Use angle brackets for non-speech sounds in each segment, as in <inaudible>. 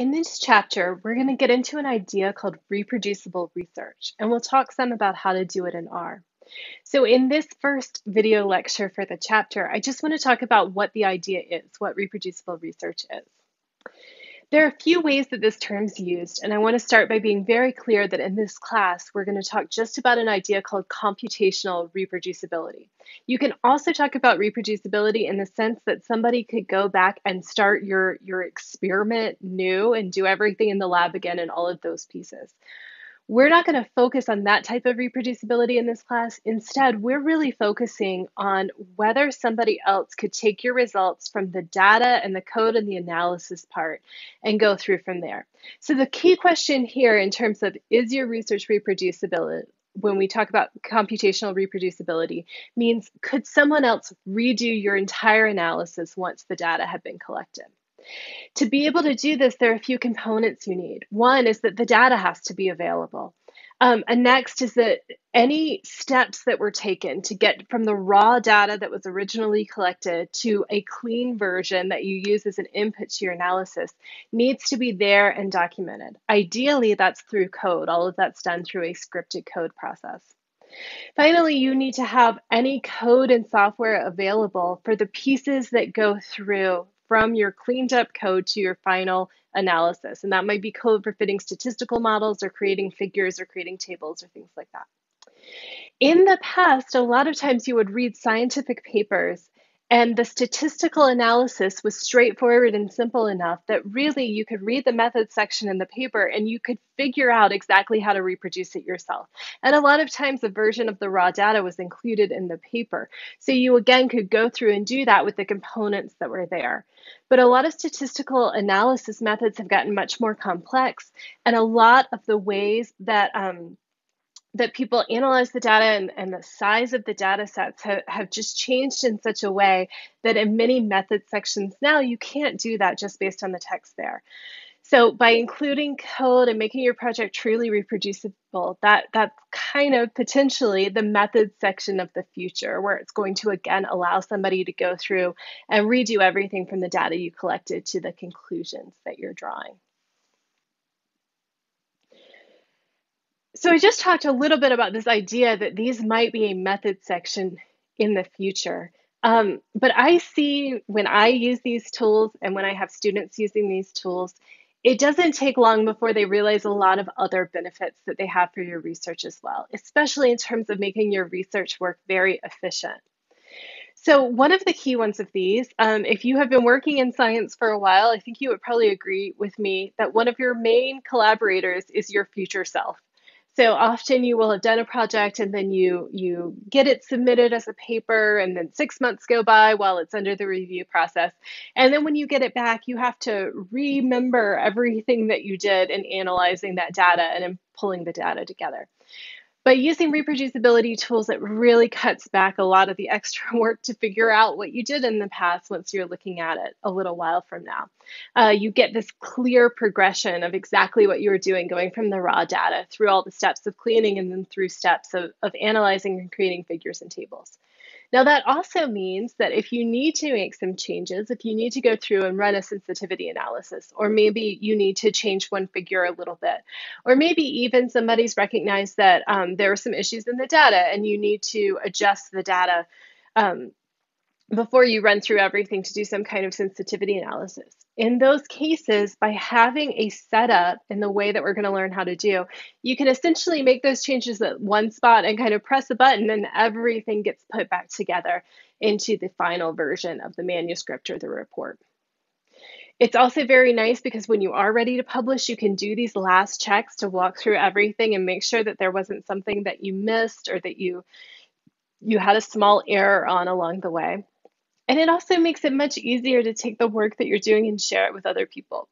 In this chapter, we're going to get into an idea called reproducible research, and we'll talk some about how to do it in R. So in this first video lecture for the chapter, I just want to talk about what the idea is, what reproducible research is. There are a few ways that this term is used, and I want to start by being very clear that in this class, we're going to talk just about an idea called computational reproducibility. You can also talk about reproducibility in the sense that somebody could go back and start your, your experiment new and do everything in the lab again and all of those pieces. We're not going to focus on that type of reproducibility in this class. Instead, we're really focusing on whether somebody else could take your results from the data and the code and the analysis part and go through from there. So the key question here in terms of is your research reproducibility when we talk about computational reproducibility means could someone else redo your entire analysis once the data had been collected? To be able to do this, there are a few components you need. One is that the data has to be available. Um, and next is that any steps that were taken to get from the raw data that was originally collected to a clean version that you use as an input to your analysis needs to be there and documented. Ideally, that's through code. All of that's done through a scripted code process. Finally, you need to have any code and software available for the pieces that go through from your cleaned up code to your final analysis. And that might be code for fitting statistical models or creating figures or creating tables or things like that. In the past, a lot of times you would read scientific papers and the statistical analysis was straightforward and simple enough that really you could read the methods section in the paper and you could figure out exactly how to reproduce it yourself. And a lot of times a version of the raw data was included in the paper. So you again could go through and do that with the components that were there. But a lot of statistical analysis methods have gotten much more complex, and a lot of the ways that um, that people analyze the data and, and the size of the data sets have, have just changed in such a way that in many method sections now you can't do that just based on the text there. So by including code and making your project truly reproducible, that that's kind of potentially the method section of the future where it's going to again allow somebody to go through and redo everything from the data you collected to the conclusions that you're drawing. So I just talked a little bit about this idea that these might be a method section in the future. Um, but I see when I use these tools and when I have students using these tools, it doesn't take long before they realize a lot of other benefits that they have for your research as well, especially in terms of making your research work very efficient. So, one of the key ones of these, um, if you have been working in science for a while, I think you would probably agree with me that one of your main collaborators is your future self. So often you will have done a project and then you you get it submitted as a paper and then 6 months go by while it's under the review process. And then when you get it back, you have to remember everything that you did in analyzing that data and in pulling the data together. But using reproducibility tools, it really cuts back a lot of the <laughs> extra work to figure out what you did in the past once you're looking at it a little while from now. Uh, you get this clear progression of exactly what you were doing, going from the raw data through all the steps of cleaning and then through steps of, of analyzing and creating figures and tables. Now, that also means that if you need to make some changes, if you need to go through and run a sensitivity analysis, or maybe you need to change one figure a little bit, or maybe even somebody's recognized that um, there are some issues in the data and you need to adjust the data um, before you run through everything to do some kind of sensitivity analysis. In those cases, by having a setup in the way that we're going to learn how to do, you can essentially make those changes at one spot and kind of press a button, and everything gets put back together into the final version of the manuscript or the report. It's also very nice because when you are ready to publish, you can do these last checks to walk through everything and make sure that there wasn't something that you missed or that you you had a small error on along the way. And it also makes it much easier to take the work that you're doing and share it with other people.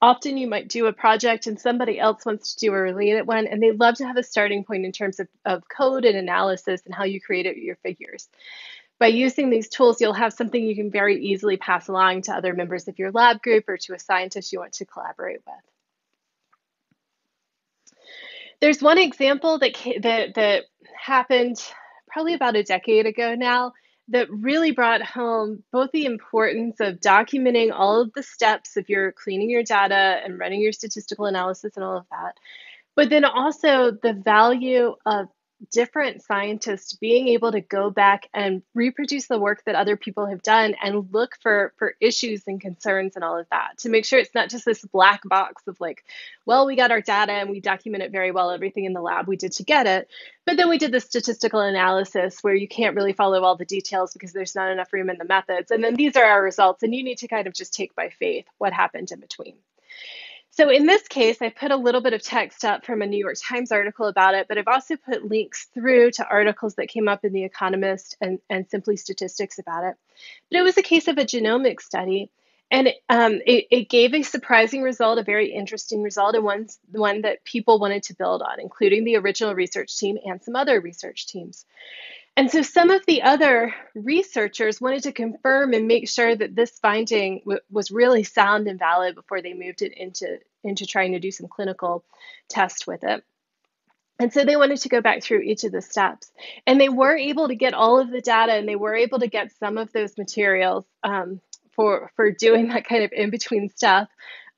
Often you might do a project and somebody else wants to do a related one, and they love to have a starting point in terms of, of code and analysis and how you created your figures. By using these tools, you'll have something you can very easily pass along to other members of your lab group or to a scientist you want to collaborate with. There's one example that, that, that happened probably about a decade ago now that really brought home both the importance of documenting all of the steps if you're cleaning your data and running your statistical analysis and all of that, but then also the value of different scientists being able to go back and reproduce the work that other people have done and look for for issues and concerns and all of that to make sure it's not just this black box of like well we got our data and we document it very well everything in the lab we did to get it. But then we did the statistical analysis where you can't really follow all the details because there's not enough room in the methods. And then these are our results and you need to kind of just take by faith what happened in between so in this case, I put a little bit of text up from a New York Times article about it, but I've also put links through to articles that came up in The Economist and, and Simply Statistics about it. But it was a case of a genomic study, and it, um, it, it, gave a surprising result, a very interesting result, and one, one that people wanted to build on, including the original research team and some other research teams. And so some of the other researchers wanted to confirm and make sure that this finding w- was really sound and valid before they moved it into, into trying to do some clinical tests with it. And so they wanted to go back through each of the steps. And they were able to get all of the data and they were able to get some of those materials um, for, for doing that kind of in between stuff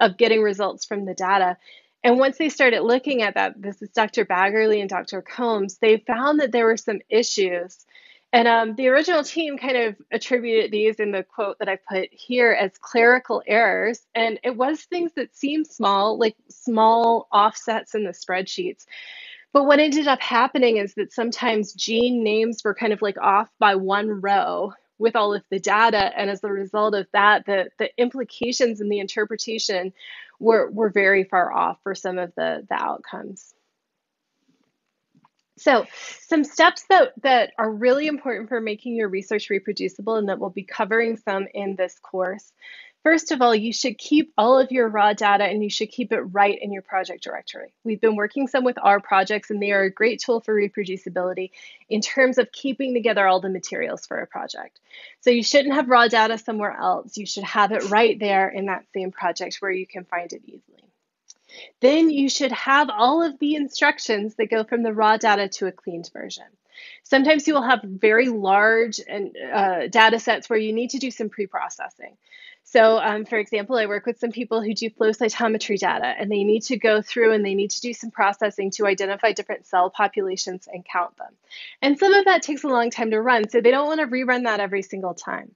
of getting results from the data. And once they started looking at that, this is Dr. Baggerly and Dr. Coombes, they found that there were some issues. And um, the original team kind of attributed these in the quote that I put here as clerical errors. And it was things that seemed small, like small offsets in the spreadsheets. But what ended up happening is that sometimes gene names were kind of like off by one row with all of the data. And as a result of that, the, the implications and the interpretation were, were very far off for some of the, the outcomes. So, some steps that, that are really important for making your research reproducible and that we'll be covering some in this course First of all, you should keep all of your raw data and you should keep it right in your project directory. We've been working some with R projects and they are a great tool for reproducibility in terms of keeping together all the materials for a project. So you shouldn't have raw data somewhere else. You should have it right there in that same project where you can find it easily. Then you should have all of the instructions that go from the raw data to a cleaned version. Sometimes you will have very large and uh, data sets where you need to do some pre-processing. So, um, for example, I work with some people who do flow cytometry data, and they need to go through and they need to do some processing to identify different cell populations and count them. And some of that takes a long time to run, so they don't want to rerun that every single time.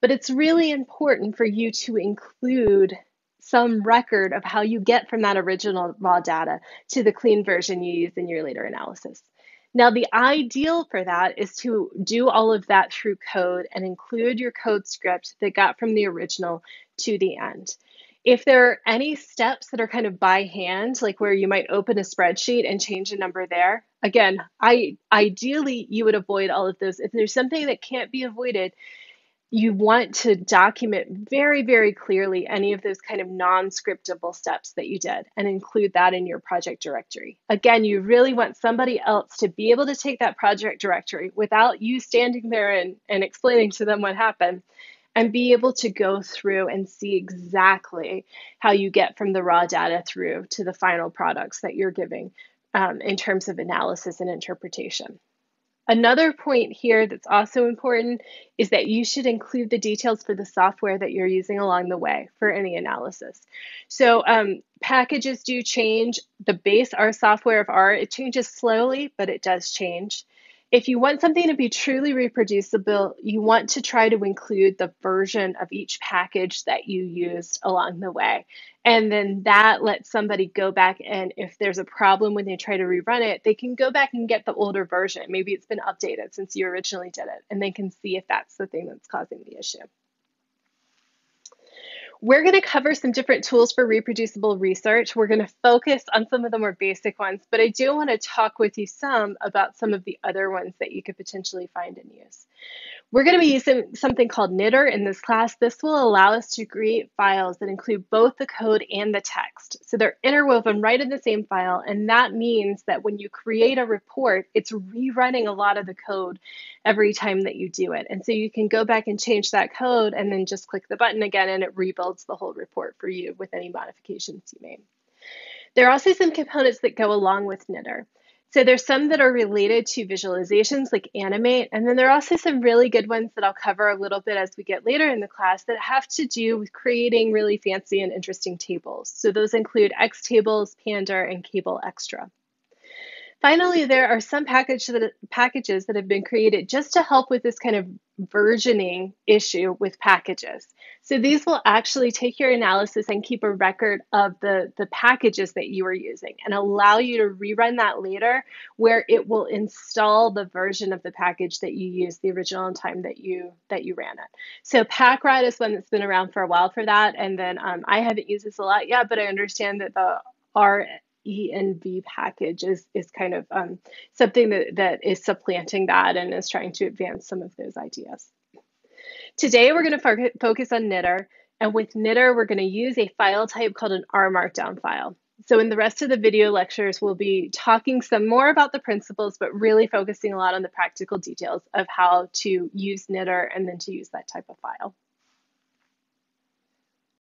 But it's really important for you to include some record of how you get from that original raw data to the clean version you use in your later analysis. Now, the ideal for that is to do all of that through code and include your code script that got from the original to the end. If there are any steps that are kind of by hand, like where you might open a spreadsheet and change a number there, again, I ideally you would avoid all of those. If there's something that can't be avoided, you want to document very, very clearly any of those kind of non scriptable steps that you did and include that in your project directory. Again, you really want somebody else to be able to take that project directory without you standing there and, and explaining to them what happened and be able to go through and see exactly how you get from the raw data through to the final products that you're giving um, in terms of analysis and interpretation. Another point here that's also important is that you should include the details for the software that you're using along the way for any analysis. So um, packages do change. The base R software of R, it changes slowly, but it does change. If you want something to be truly reproducible, you want to try to include the version of each package that you used along the way. And then that lets somebody go back and if there's a problem when they try to rerun it, they can go back and get the older version. Maybe it's been updated since you originally did it, and they can see if that's the thing that's causing the issue. We're going to cover some different tools for reproducible research. We're going to focus on some of the more basic ones, but I do want to talk with you some about some of the other ones that you could potentially find and use. We're going to be using something called knitr in this class. This will allow us to create files that include both the code and the text. So they're interwoven right in the same file. And that means that when you create a report, it's rerunning a lot of the code every time that you do it. And so you can go back and change that code and then just click the button again and it rebuilds the whole report for you with any modifications you made. There are also some components that go along with knitr. So there's some that are related to visualizations like Animate, and then there are also some really good ones that I'll cover a little bit as we get later in the class that have to do with creating really fancy and interesting tables. So those include Xtables, Pander, and kableExtra. Finally, there are some package that, packages that have been created just to help with this kind of versioning issue with packages. So these will actually take your analysis and keep a record of the, the packages that you are using and allow you to rerun that later where it will install the version of the package that you used the original time that you that you ran it. So Packrat is one that's been around for a while for that. And then um, I haven't used this a lot yet, but I understand that the R env package is, is kind of um, something that, that is supplanting that and is trying to advance some of those ideas. Today, we're going to focus on knitr. And with knitr, we're going to use a file type called an R Markdown file. So in the rest of the video lectures, we'll be talking some more about the principles, but really focusing a lot on the practical details of how to use knitr and then to use that type of file.